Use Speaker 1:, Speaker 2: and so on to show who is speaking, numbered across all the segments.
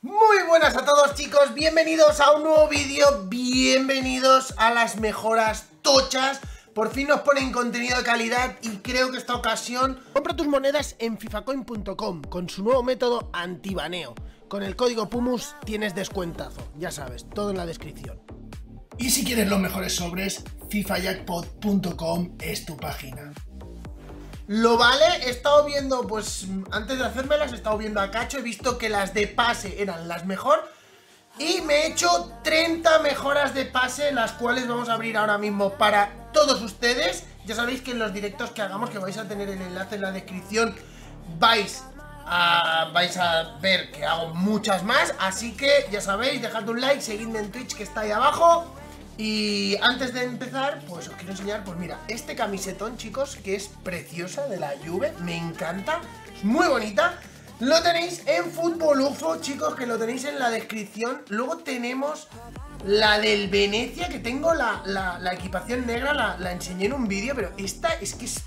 Speaker 1: Muy buenas a todos chicos, bienvenidos a un nuevo vídeo, bienvenidos a las mejoras tochas por fin nos ponen contenido de calidad y creo que esta ocasión compra tus monedas en fifacoin.com con su nuevo método antibaneo. Con el código PUMUS tienes descuentazo, ya sabes, todo en la descripción. Y si quieres los mejores sobres, fifajackpot.com es tu página. Lo vale, he estado viendo, pues antes de hacérmelas, he estado viendo a Cacho, he visto que las de pase eran las mejor y me he hecho 30 mejoras de pase, las cuales vamos a abrir ahora mismo para todos ustedes. Ya sabéis que en los directos que hagamos, que vais a tener el enlace en la descripción, vais a, vais a ver que hago muchas más. Así que ya sabéis, dejad un like, seguidme en Twitch que está ahí abajo. Y antes de empezar, pues os quiero enseñar, pues mira, este camisetón, chicos, que es preciosa de la Juve, me encanta, es muy bonita. Lo tenéis en Fútbol UFO, chicos, que lo tenéis en la descripción. Luego tenemos la del Venecia, que tengo la, equipación negra, la, la, enseñé en un vídeo, pero esta es que es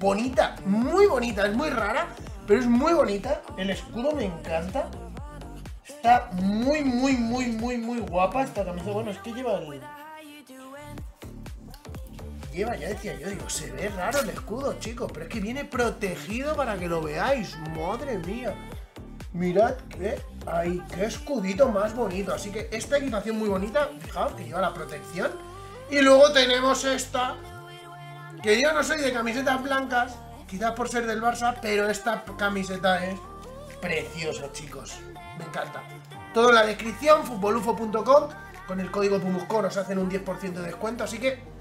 Speaker 1: bonita, muy bonita, es muy rara, pero es muy bonita. El escudo me encanta. Está muy, muy, muy, muy, muy guapa esta camisa. Bueno, es que lleva el, lleva, ya decía yo, digo, se ve raro el escudo, chicos, pero es que viene protegido para que lo veáis, madre mía. Mirad que hay, qué escudito más bonito. Así que esta equipación muy bonita, fijaos que lleva la protección. Y luego tenemos esta, que yo no soy de camisetas blancas, quizás por ser del Barça, pero esta camiseta es preciosa, chicos. Me encanta. Todo en la descripción, futbolufo.com, con el código PUMUSCOR os hacen un 10% de descuento, así que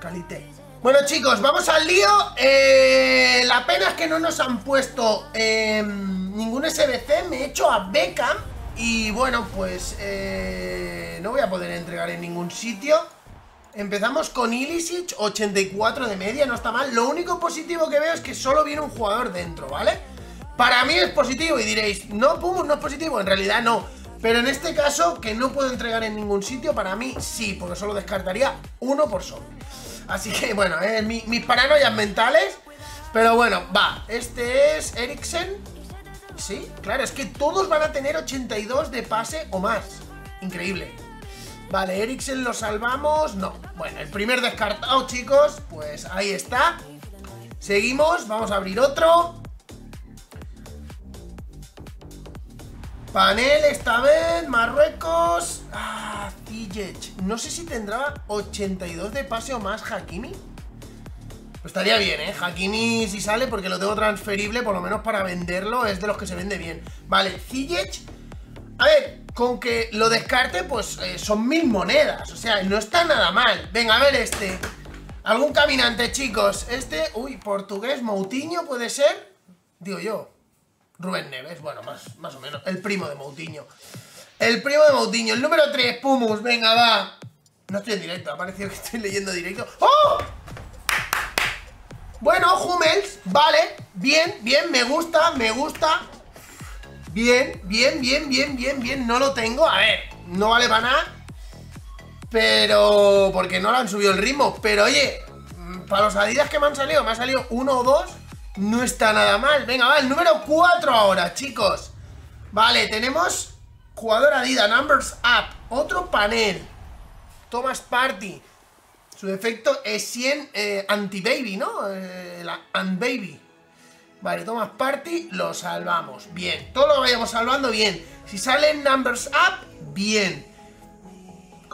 Speaker 1: Calité. Bueno chicos, vamos al lío eh, La pena es que no nos han puesto eh, ningún SBC Me he hecho a Beckham Y bueno, pues eh, no voy a poder entregar en ningún sitio Empezamos con Ilisic, 84 de media, no está mal Lo único positivo que veo es que solo viene un jugador dentro, ¿vale? Para mí es positivo y diréis, no, Pumus no es positivo En realidad no, pero en este caso, que no puedo entregar en ningún sitio, para mí sí, porque solo descartaría uno por sobre. Así que bueno, eh, mis paranoias mentales. Pero bueno, va, este es Eriksen. Sí, claro, es que todos van a tener 82 de pase o más. Increíble. Vale, Eriksen lo salvamos. No, bueno, el primer descartado, chicos. Pues ahí está. Seguimos, vamos a abrir otro. Panel esta vez, Marruecos. Ah, Ziyech. No sé si tendrá 82 de pase o más Hakimi. Pues estaría bien, ¿eh? Hakimi si sale porque lo tengo transferible, por lo menos para venderlo, es de los que se vende bien. Vale, Ziyech. A ver, con que lo descarte, pues eh, son mil monedas. O sea, no está nada mal. Venga, a ver este. Algún caminante, chicos. Este, uy, portugués, Moutinho puede ser. Digo yo. Rubén Neves, bueno, más, más o menos. El primo de Moutinho. El primo de Moutinho. El número 3, Pumus, venga, va. No estoy en directo, ha parecido que estoy leyendo directo. ¡Oh! Bueno, Hummels, vale. Bien, bien, me gusta, me gusta. Bien, bien, bien, bien, bien, bien. No lo tengo. A ver, no vale para nada. Pero... Porque no le han subido el ritmo. Pero oye, para los Adidas que me han salido, me ha salido uno o dos no está nada mal. Venga, va, el número 4 ahora, chicos. Vale, tenemos jugador Adidas, Numbers Up. Otro panel. Thomas Party. Su defecto es 100 eh, anti-baby, ¿no? Eh, la baby Vale, Thomas Party, lo salvamos. Bien, todo lo vayamos salvando, bien. Si salen Numbers Up, bien.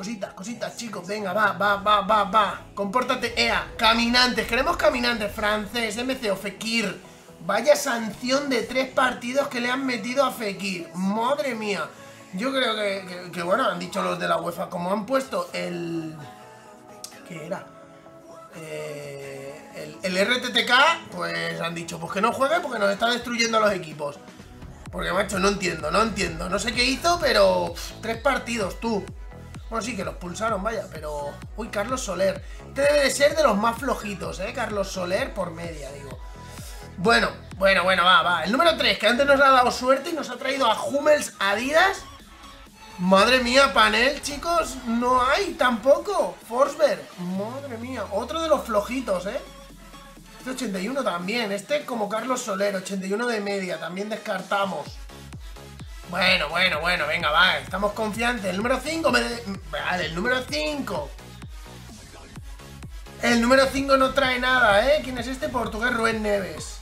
Speaker 1: Cositas, cositas, chicos, venga, va, va, va, va, va. Compórtate, EA, caminantes, queremos caminantes. Francés, MC o Fekir. Vaya sanción de tres partidos que le han metido a Fekir. Madre mía. Yo creo que, bueno, han dicho los de la UEFA Como han puesto el... ¿Qué era? Eh, el, el, RTTK, pues han dicho Pues que no juegue porque nos está destruyendo los equipos. Porque, macho, no entiendo, no entiendo. No sé qué hizo, pero... tres partidos, tú bueno, sí, que los pulsaron, vaya, pero... Uy, Carlos Soler. Este debe de ser de los más flojitos, ¿eh? Carlos Soler por media, digo. Bueno, bueno, bueno, va, va. El número 3, que antes nos ha dado suerte y nos ha traído a Hummels Adidas. Madre mía, panel, chicos, no hay tampoco. Forsberg, madre mía. Otro de los flojitos, ¿eh? Este 81 también. Este como Carlos Soler, 81 de media. También descartamos. Bueno, bueno, bueno, venga, va, estamos confiantes. El número 5 me... Vale, el número 5. El número 5 no trae nada, ¿eh? ¿Quién es este? Portugués Rubén Neves.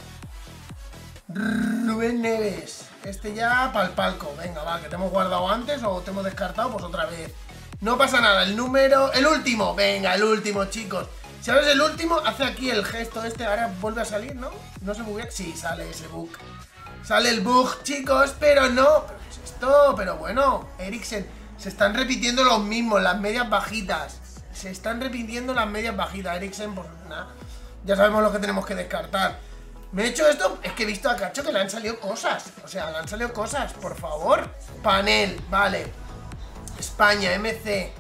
Speaker 1: Rubén Neves. Este ya para el palco. Venga, va, que te hemos guardado antes o te hemos descartado, pues otra vez. No pasa nada, el número... El último, venga, el último, chicos. Si ahora es el último, hace aquí el gesto este, ahora vuelve a salir, ¿no? ¿No se buguea? Sí, sale ese bug. Sale el bug, chicos, pero no. ¿Pero qué es esto? Pero bueno, Eriksen, se están repitiendo los mismos, las medias bajitas. Se están repitiendo las medias bajitas. Eriksen, pues nada, ya sabemos lo que tenemos que descartar. Me he hecho esto, es que he visto a Cacho que le han salido cosas. O sea, le han salido cosas, por favor. Panel, vale. España, MC.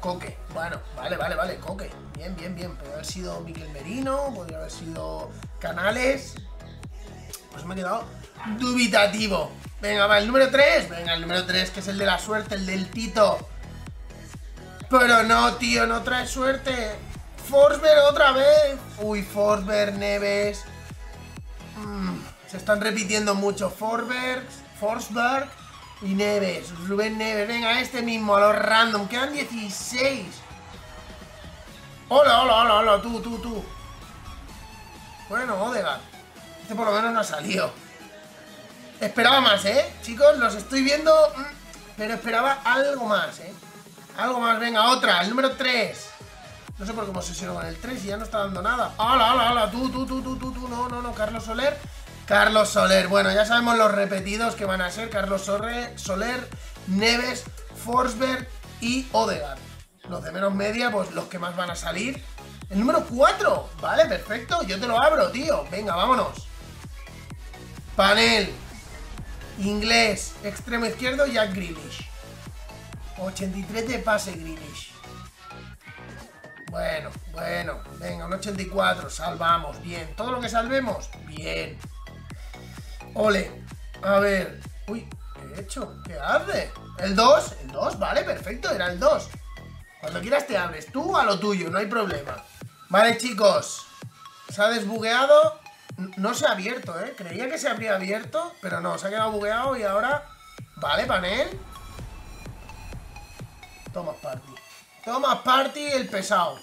Speaker 1: Coque. Bueno, vale, vale, vale, Coque. Bien, bien, bien. Podría haber sido Miquel Merino, podría haber sido Canales. Pues me he quedado dubitativo. Venga, va, el número 3. Venga, el número 3, que es el de la suerte, el del Tito. Pero no, tío, no trae suerte. Forsberg otra vez. Uy, Forsberg, Neves. Mm, se están repitiendo mucho. Forsberg, Forsberg y Neves. Rubén Neves. Venga, este mismo, a los random. Quedan 16. Hola, hola, hola, hola, tú, tú, tú. Bueno, Odegaard. Este por lo menos no ha salido. Esperaba más, ¿eh? Chicos, los estoy viendo, mm, pero esperaba algo más, ¿eh? Algo más, venga, otra, el número 3. No sé por qué me obsesiono con el 3 y ya no está dando nada. ¡Hala, hala, hala! Tú, tú, tú, tú, tú, tú, no, no, no, Carlos Soler. Carlos Soler, bueno, ya sabemos los repetidos que van a ser Carlos Soler, Neves, Forsberg y Odegaard. Los de menos media, pues los que más van a salir. El número 4, vale, perfecto, yo te lo abro, tío. Venga, vámonos. Panel. Inglés, extremo izquierdo, Jack Grealish. 83 de pase Grealish. Bueno, bueno, venga, un 84, salvamos, bien. Todo lo que salvemos, bien. Ole, a ver. Uy, ¿qué he hecho? ¿Qué hace? ¿El 2? El 2, vale, perfecto, era el 2. Cuando quieras te abres, tú a lo tuyo, no hay problema. Vale, chicos, se ha desbugueado. No se ha abierto, ¿eh? Creía que se habría abierto, pero no, se ha quedado bugueado y ahora... Vale, panel. Toma party. Thomas Party, el pesado.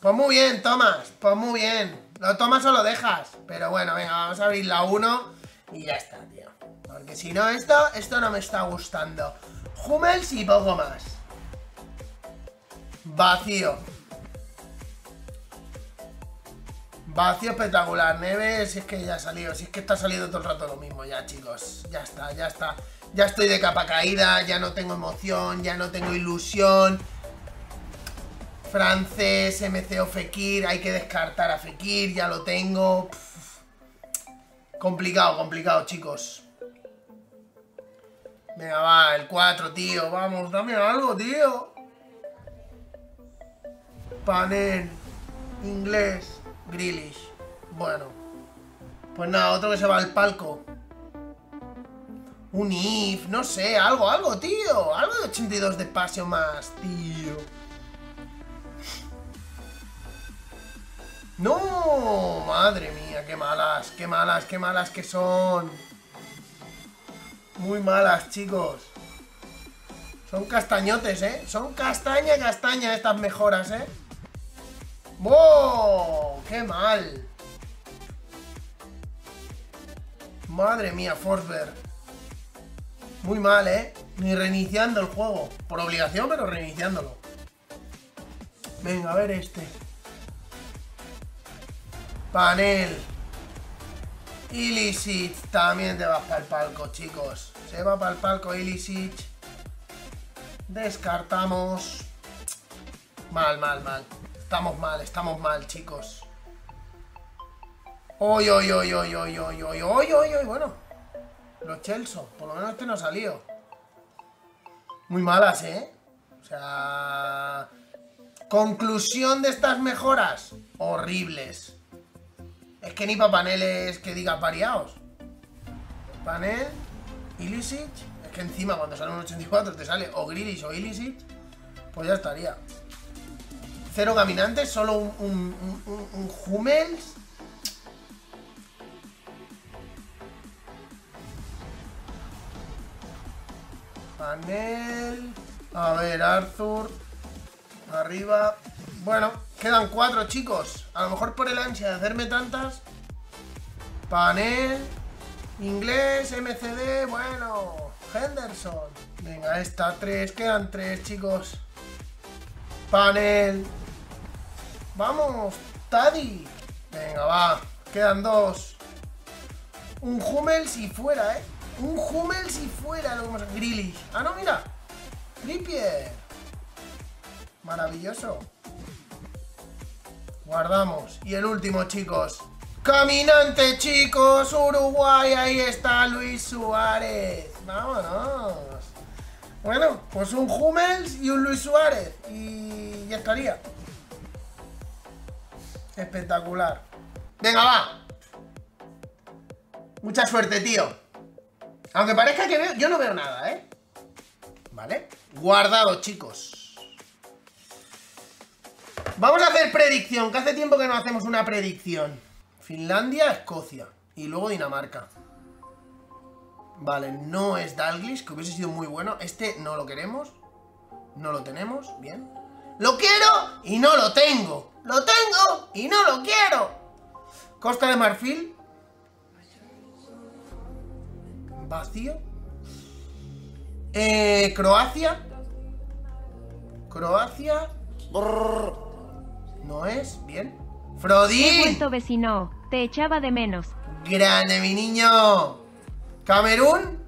Speaker 1: Pues muy bien, Thomas. Pues muy bien. Lo tomas o lo dejas. Pero bueno, venga, vamos a abrir la 1 y ya está, tío. Porque si no, esto, esto no me está gustando. Hummels y poco más. Vacío. Vacío espectacular. Neves, si es que ya ha salido. Si es que está saliendo todo el rato lo mismo ya, chicos. Ya está, ya está. Ya estoy de capa caída, ya no tengo emoción, ya no tengo ilusión. Francés, MCO Fekir, hay que descartar a Fekir, ya lo tengo. Complicado, complicado, chicos. Venga, va, el 4, tío. Vamos, dame algo, tío. Panel. Inglés. Grillish. Bueno. Pues nada, otro que se va al palco. Un if, no sé, algo, algo, tío. Algo de 82 de paseo más, tío. ¡No! Madre mía, qué malas, qué malas, qué malas que son. Muy malas, chicos. Son castañotes, ¿eh? Son castaña, castaña estas mejoras, ¿eh? ¡Wow! ¡Qué mal! Madre mía, Forsberg. Muy mal, ¿eh? Ni reiniciando el juego. Por obligación, pero reiniciándolo. Venga, a ver este. Panel. Illicit. También te vas para el palco, chicos. Se va para el palco Illicit. Descartamos. Mal, mal, mal. Estamos mal, estamos mal, chicos. Oy, oy, oy, oy, oy, oy, oy, oy, oy, oy, bueno. Los Chelsea, por lo menos este no ha salido. Muy malas, ¿eh? O sea... Conclusión de estas mejoras. Horribles. Es que ni para paneles que diga pariaos. Panel, Illicit. Es que encima cuando sale un 84 te sale o Grillish o Illicit. Pues ya estaría. Cero caminantes, solo un, un, Panel. A ver, Arthur. Arriba. Bueno, quedan cuatro, chicos. A lo mejor por el ansia de hacerme tantas. Panel. Inglés, MCD, bueno. Henderson. Venga, esta, tres. Quedan tres, chicos. Panel. Vamos, Taddy. Venga, va. Quedan dos. Un Hummels y fuera, ¿eh? Un Hummels y fuera lo. Ah, no, mira. Trippier. Maravilloso. Guardamos. Y el último, chicos. Caminante, chicos. Uruguay. Ahí está Luis Suárez. Vámonos. Bueno, pues un Hummels y un Luis Suárez. Y ya estaría. Espectacular. Venga, va. Mucha suerte, tío. Aunque parezca que veo, yo no veo nada, ¿eh? ¿Vale? Guardado, chicos. Vamos a hacer predicción, que hace tiempo que no hacemos una predicción. Finlandia, Escocia. Y luego Dinamarca. Vale, no es Dalglish, que hubiese sido muy bueno. Este no lo queremos. No lo tenemos, bien. Lo quiero y no lo tengo. Lo tengo y no lo quiero. Costa de Marfil. Vacío. Eh, Croacia. Croacia. No es, bien. Frodín.
Speaker 2: vecino, te echaba de menos.
Speaker 1: Grande, mi niño. Camerún.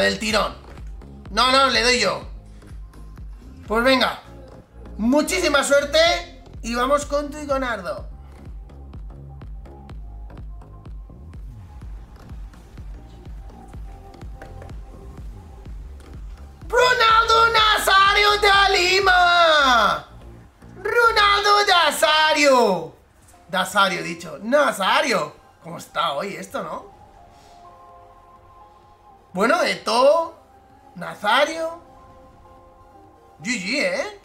Speaker 1: Del tirón. No, no, le doy yo. Pues venga. Muchísima suerte y vamos con tu y con Ardo. ¡Ronaldo Nazario de Lima! ¡Ronaldo Nazario! Nazario, dicho. ¡Nazario! ¿Cómo está hoy esto, no? Bueno, Eto, Nazario. GG, ¿eh?